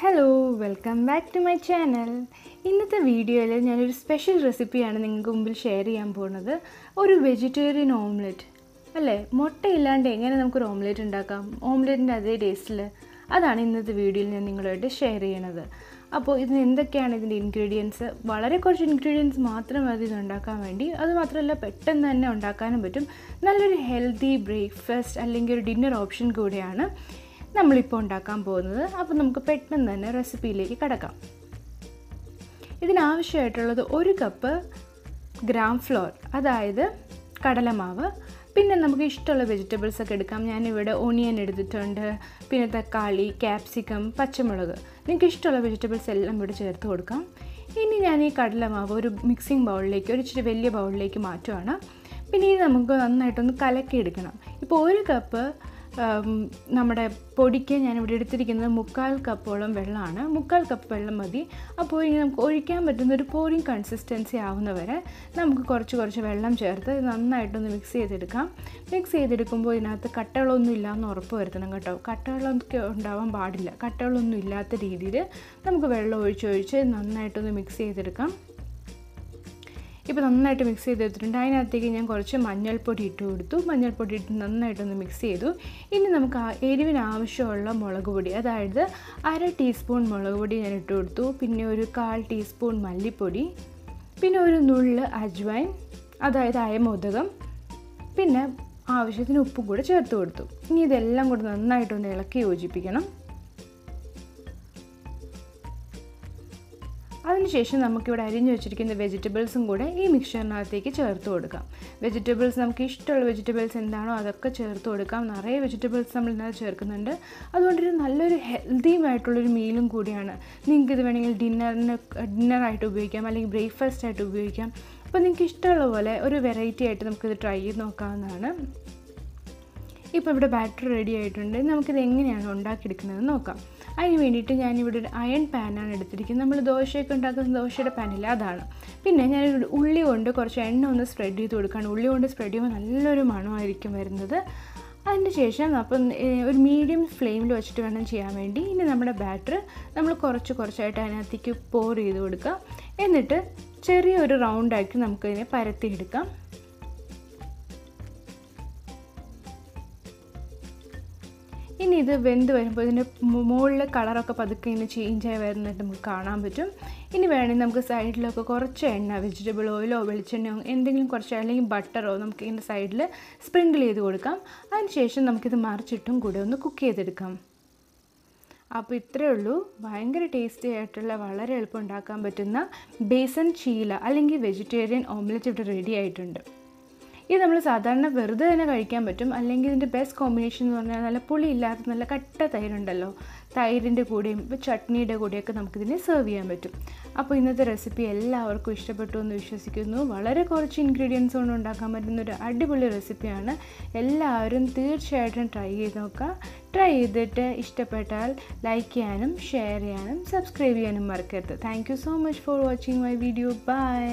Hello welcome back to my channel ഇന്നത്തെ വീഡിയോയിൽ ഞാനൊരു സ്പെഷ്യൽ റെസിപ്പിയാണ് നിങ്ങൾക്ക് മുമ്പിൽ ഷെയർ ചെയ്യാൻ പോകുന്നത്. ഒരു വെജിറ്റേറിയൻ ഓംലെറ്റ് അല്ലേ? മുട്ടയില്ലാണ്ട് എങ്ങനെ നമുക്കൊരു ഓംലെറ്റ് ഉണ്ടാക്കാം? ഓംലെറ്റിന്റെ അതേ ടേസ്റ്റിൽ അതാണ് ഇന്നത്തെ വീഡിയോയിൽ ഞാൻ നിങ്ങളുമായിട്ട് ഷെയർ ചെയ്യണത്. അപ്പോൾ ഇതിന് എന്തൊക്കെയാണ് ഇതിന്റെ ഇൻഗ്രീഡിയൻസ് വളരെ കുറച്ച് ഇൻഗ്രീഡിയൻസ് മാത്രം മതി ഇത് ഉണ്ടാക്കാൻ വേണ്ടി അതുമാത്രമല്ല പെട്ടെന്ന് തന്നെ ഉണ്ടാക്കാനും പറ്റും. നല്ലൊരു ഹെൽത്തി ബ്രേക്ക്ഫാസ്റ്റ് അല്ലെങ്കിൽ ഒരു ഡിന്നർ ഓപ്ഷൻ കൂടിയാണ്. നമ്മളിപ്പോൾ ഉണ്ടാക്കാൻ പോകുന്നത്. അപ്പോൾ നമുക്ക് പെട്ടെന്ന് തന്നെ റെസിപ്പിയിലേക്ക് കിടക്കാം. ഇതിനാവശ്യമായിട്ടുള്ളത് ഒരു കപ്പ് ഗ്രാം ഫ്ലോർ അതായത് കടലമാവ്. പിന്നെ നമുക്ക് ഇഷ്ടമുള്ള വെജിറ്റബിൾസ് ഒക്കെ എടുക്കാം. ഞാനിവിടെ ഓണിയൻ എടുത്തിട്ടുണ്ട്. പിന്നെ തക്കാളി ക്യാപ്സിക്കം പച്ചമുളക്. നിങ്ങൾക്ക് ഇഷ്ടമുള്ള വെജിറ്റബിൾസ് എല്ലാം ഇവിടെ ചേർത്ത് കൊടുക്കാം. ഇനി ഞാൻ ഈ കടലമാവ് ഒരു മിക്സിംഗ് ബൗളിലേക്ക് ഒരു ഇച്ചിരി വലിയ ബൗളിലേക്ക് മാറ്റുവാണ്. പിന്നെ ഇത് നമുക്ക് നന്നായിട്ടൊന്ന് കലക്കിയെടുക്കണം. ഇപ്പോൾ ഒരു കപ്പ് നമ്മുടെ പൊടിക്ക് ഞാൻ ഇവിടെ എടുത്തിരിക്കുന്നത് മുക്കാൽ കപ്പോളം വെള്ളമാണ്. മുക്കാൽ കപ്പ് വെള്ളം മതി. അപ്പോൾ ഇനി നമുക്ക് ഒഴിക്കാൻ പറ്റുന്ന ഒരു പോരിങ് കൺസിസ്റ്റൻസി ആവുന്നവരെ നമുക്ക് കുറച്ച് കുറച്ച് വെള്ളം ചേർത്ത് നന്നായിട്ടൊന്ന് മിക്സ് ചെയ്തെടുക്കാം. മിക്സ് ചെയ്തെടുക്കുമ്പോൾ ഇതിനകത്ത് കട്ടകളൊന്നും എന്ന് ഉറപ്പ് വരുത്തണം കേട്ടോ. കട്ടകളൊക്കെ ഉണ്ടാവാൻ പാടില്ല. കട്ടകളൊന്നും ഇല്ലാത്ത രീതിയിൽ നമുക്ക് വെള്ളം ഒഴിച്ചൊഴിച്ച് നന്നായിട്ടൊന്ന് മിക്സ് ചെയ്തെടുക്കാം. ഇപ്പോൾ നന്നായിട്ട് മിക്സ് ചെയ്ത് എടുത്തിട്ടുണ്ട് അതിനകത്തേക്ക് ഞാൻ കുറച്ച് മഞ്ഞൾപ്പൊടി ഇട്ട് കൊടുത്തു. മഞ്ഞൾപ്പൊടി ഇട്ട് നന്നായിട്ടൊന്ന് മിക്സ് ചെയ്തു. ഇനി നമുക്ക് എരിവിന് ആവശ്യമുള്ള മുളക് പൊടി അതായത് അര ടീസ്പൂൺ മുളക് പൊടി ഞാൻ ഇട്ട് കൊടുത്തു. പിന്നെ ഒരു കാൽ ടീസ്പൂൺ മല്ലിപ്പൊടി. പിന്നെ ഒരു നുള്ള് അജ്വൈൻ അതായത് അയമോദകം. പിന്നെ ആവശ്യത്തിന് ഉപ്പും കൂടെ ചേർത്ത് കൊടുത്തു. ഇനി ഇതെല്ലാം കൂടെ നന്നായിട്ടൊന്ന് ഇളക്കി യോജിപ്പിക്കണം. അതിനുശേഷം നമുക്കിവിടെ അരിഞ്ഞു വെച്ചിരിക്കുന്ന വെജിറ്റബിൾസും കൂടെ ഈ മിക്സറിനകത്തേക്ക് ചേർത്ത് കൊടുക്കാം. വെജിറ്റബിൾസ് നമുക്ക് ഇഷ്ടമുള്ള വെജിറ്റബിൾസ് എന്താണോ അതൊക്കെ ചേർത്ത് കൊടുക്കാം. നിറയെ വെജിറ്റബിൾസ് നമ്മൾ ഇതിനകത്ത് ചേർക്കുന്നുണ്ട്. അതുകൊണ്ടൊരു നല്ലൊരു ഹെൽത്തിയുമായിട്ടുള്ളൊരു മീലും കൂടിയാണ്. നിങ്ങൾക്ക് ഇത് വേണമെങ്കിൽ ഡിന്നറിന് ഡിന്നറായിട്ട് ഉപയോഗിക്കാം. അല്ലെങ്കിൽ ബ്രേക്ക്ഫാസ്റ്റ് ആയിട്ട് ഉപയോഗിക്കാം. അപ്പോൾ നിങ്ങൾക്ക് ഇഷ്ടമുള്ള പോലെ ഒരു വെറൈറ്റി ആയിട്ട് നമുക്കിത് ട്രൈ ചെയ്ത് നോക്കാവുന്നതാണ്. ഇപ്പോൾ ഇവിടെ ബാറ്റർ റെഡി ആയിട്ടുണ്ട്. നമുക്കിത് എങ്ങനെയാണ് ഉണ്ടാക്കിയെടുക്കുന്നത് നോക്കാം. അതിന് വേണ്ടിയിട്ട് ഞാനിവിടെ ഒരു അയൺ പാനാണ് എടുത്തിരിക്കുന്നത്. നമ്മൾ ദോശയൊക്കെ ഉണ്ടാക്കുന്ന ദോശയുടെ പാനില്ല അതാണ്. പിന്നെ ഞാനൊരു ഉള്ളി കൊണ്ട് കുറച്ച് എണ്ണ ഒന്ന് സ്പ്രെഡ് ചെയ്ത് കൊടുക്കുകയാണ്. ഉള്ളി കൊണ്ട് സ്പ്രെഡ് ചെയ്യുമ്പോൾ നല്ലൊരു മണമായിരിക്കും വരുന്നത്. അതിന് ശേഷം അപ്പം ഒരു മീഡിയം ഫ്ലെയിമിൽ വെച്ചിട്ട് വേണം ചെയ്യാൻ വേണ്ടി. ഇനി നമ്മുടെ ബാറ്റർ നമ്മൾ കുറച്ച് കുറച്ചായിട്ട് അതിനകത്തേക്ക് പോർ ചെയ്ത് കൊടുക്കുക എന്നിട്ട് ചെറിയൊരു റൗണ്ടാക്കി നമുക്കതിനെ പരത്തിയെടുക്കാം ഇനി ഇത് വെന്ത് വരുമ്പോൾ ഇതിന്റെ മുകളിലെ കളറൊക്കെ പതുക്കെ ഇങ്ങനെ ചേഞ്ചായി വരുന്നിട്ട് നമുക്ക് കാണാൻ പറ്റും. ഇനി വേണമെങ്കിൽ നമുക്ക് സൈഡിലൊക്കെ കുറച്ച് എണ്ണ വെജിറ്റബിൾ ഓയിലോ വെളിച്ചെണ്ണയോ എന്തെങ്കിലും കുറച്ച് അല്ലെങ്കിൽ ബട്ടറോ നമുക്ക് ഇതിന്റെ സൈഡിൽ സ്പ്രിങ്കിൾ ചെയ്ത് കൊടുക്കാം. അതിനുശേഷം നമുക്കിത് മറിച്ചിട്ടും കൂടെ ഒന്ന് കുക്ക് ചെയ്തെടുക്കാം. അപ്പോൾ ഇത്രയേ ഉള്ളൂ. ഭയങ്കര ടേസ്റ്റി ആയിട്ടുള്ള വളരെ എളുപ്പം ഉണ്ടാക്കാൻ പറ്റുന്ന ബേസൻ ചീല അല്ലെങ്കിൽ വെജിറ്റേറിയൻ ഓംലെറ്റ് ഇവിടെ റെഡി ആയിട്ടുണ്ട്. ഇത് നമ്മൾ സാധാരണ വെറുതെ തന്നെ കഴിക്കാൻ പറ്റും. അല്ലെങ്കിൽ ഇതിന്റെ ബെസ്റ്റ് കോമ്പിനേഷൻ എന്ന് പറഞ്ഞാൽ നല്ല പുളി ഇല്ലാത്ത നല്ല കട്ട തൈരുണ്ടല്ലോ. തൈരിന്റെ കൂടെയും ഇപ്പോൾ ചട്നിയുടെ കൂടെയൊക്കെ നമുക്കിതിനെ സെർവ് ചെയ്യാൻ പറ്റും. അപ്പോൾ ഇന്നത്തെ റെസിപ്പി എല്ലാവർക്കും ഇഷ്ടപ്പെട്ടു എന്ന് വിശ്വസിക്കുന്നു. വളരെ കുറച്ച് ഇൻഗ്രീഡിയൻസ് കൊണ്ട് ഉണ്ടാക്കാൻ പറ്റുന്ന ഒരു അടിപൊളി റെസിപ്പിയാണ് എല്ലാവരും തീർച്ചയായിട്ടും ട്രൈ ചെയ്ത് നോക്കുക. ട്രൈ ചെയ്തിട്ട് ഇഷ്ടപ്പെട്ടാൽ ലൈക്ക് ചെയ്യാനും ഷെയർ ചെയ്യാനും സബ്സ്ക്രൈബ് ചെയ്യാനും മറക്കരുത്. Thank so much for watching my video bye